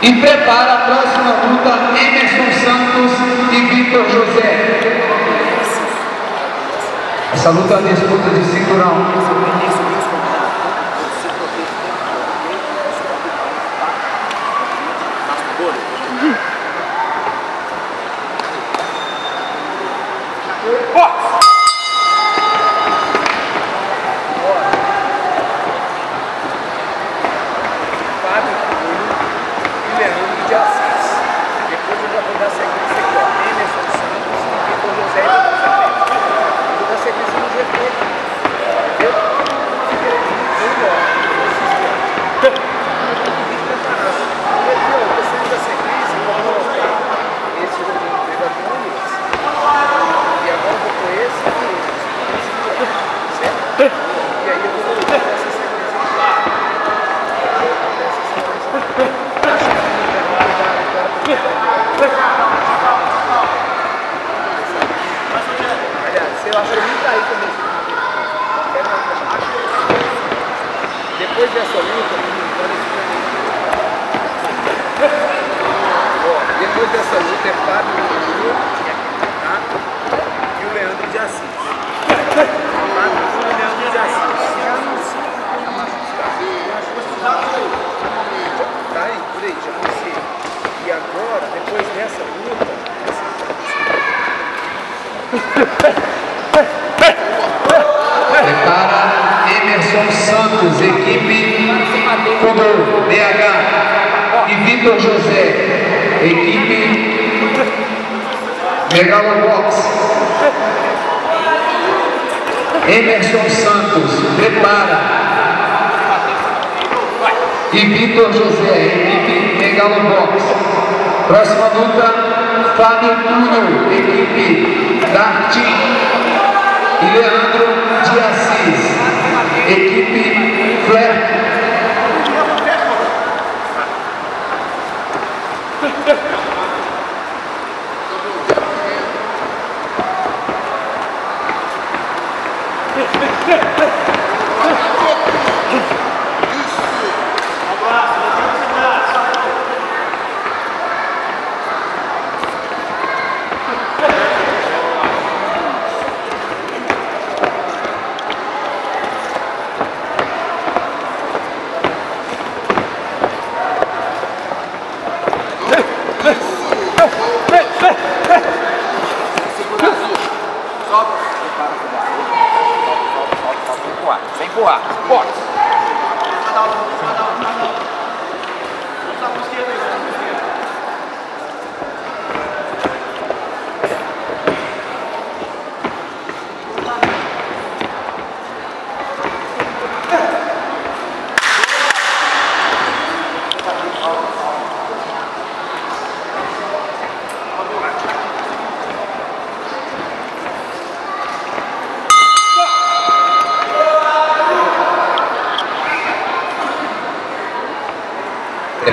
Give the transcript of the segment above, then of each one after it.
E prepara a próxima luta Emerson Santos e Vitor José. Essa luta é disputa de cinturão. Depois dessa luta, depois dessa luta é Fábio Lulu, tá? E o Leandro de Assis. Fábio e o Leandro de Assis. Tá aí, por aí, já conheci. E agora, depois dessa luta, Prepara Emerson Santos, equipe Condor, BH. E Vitor José, equipe Megalobox. Emerson Santos, prepara. E Vitor José, equipe Megalobox. Próxima luta, Fábio Túlio, equipe Dartin e Leandro voar. Boxe!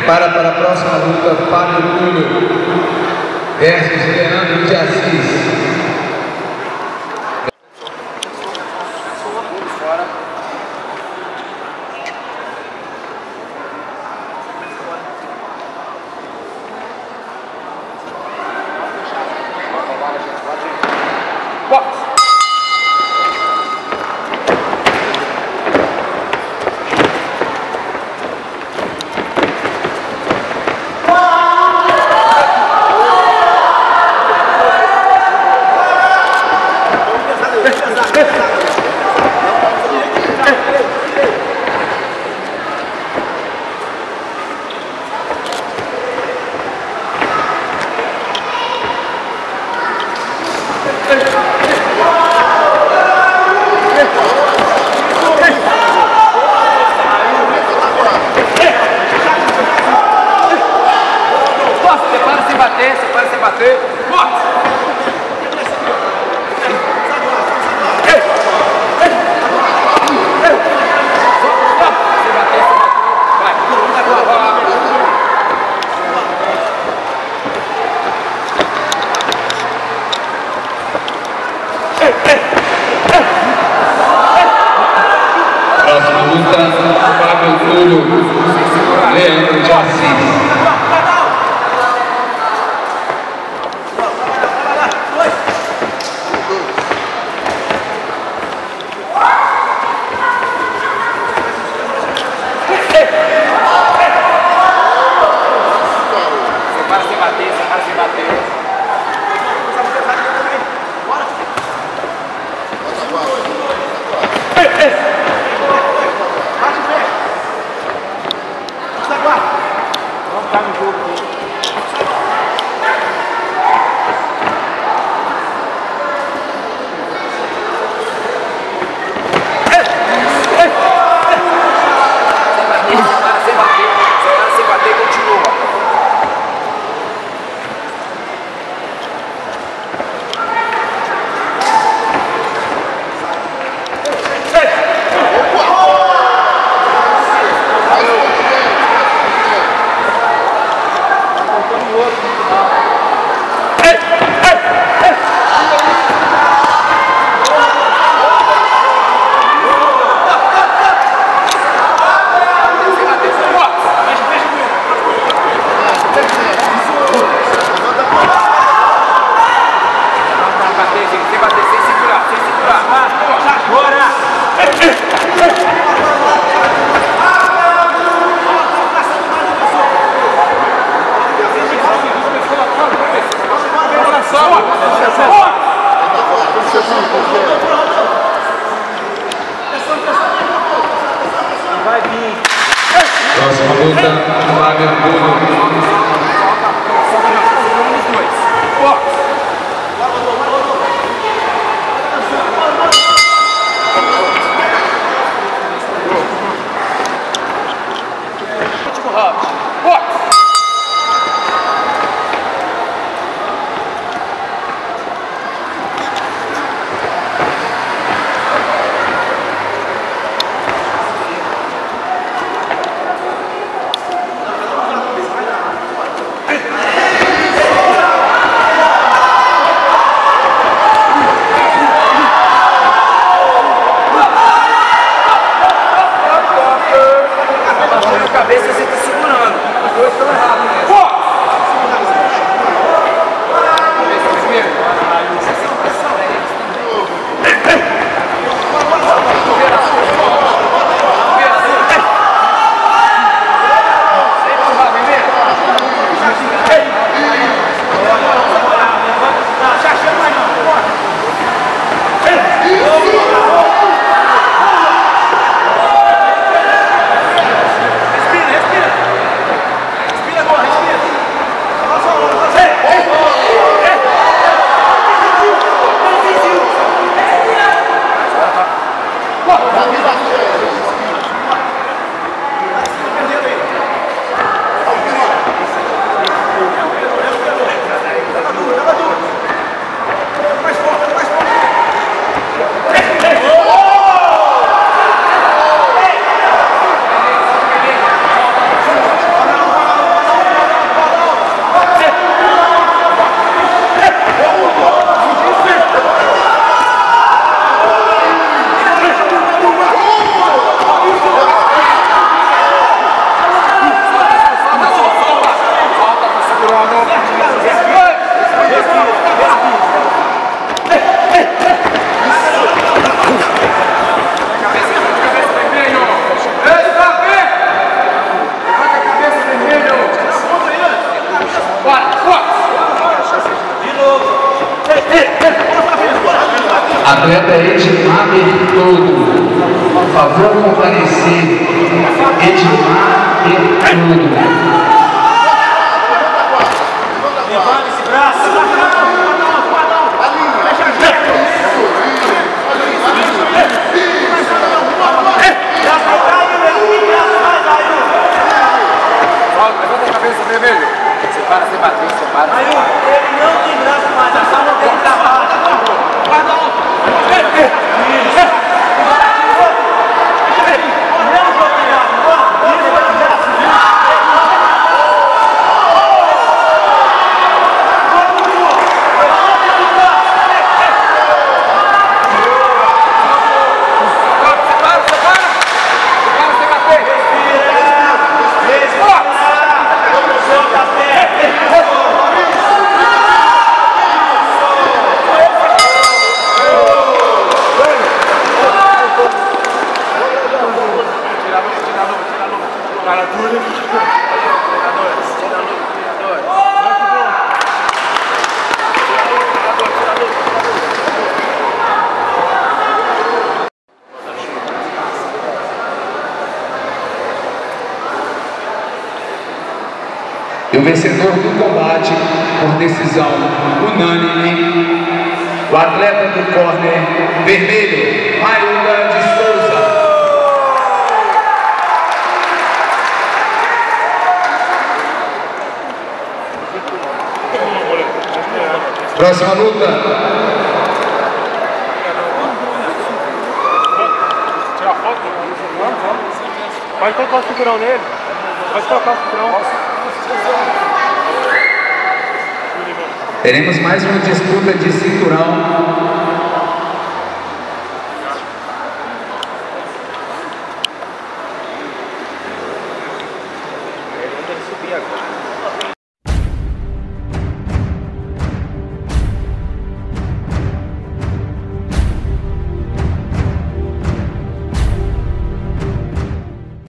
Prepara para a próxima luta, Fábio Túlio versus Leandro de Assis. Próxima luta, Fábio Túlio, Leandro Próxima luta, Flávio Bruno. into decisão unânime, o atleta do corner vermelho, Mailda de Souza. Próxima luta? Pode colocar o cinturão nele. Pode colocar o cinturão. Teremos mais uma disputa de cinturão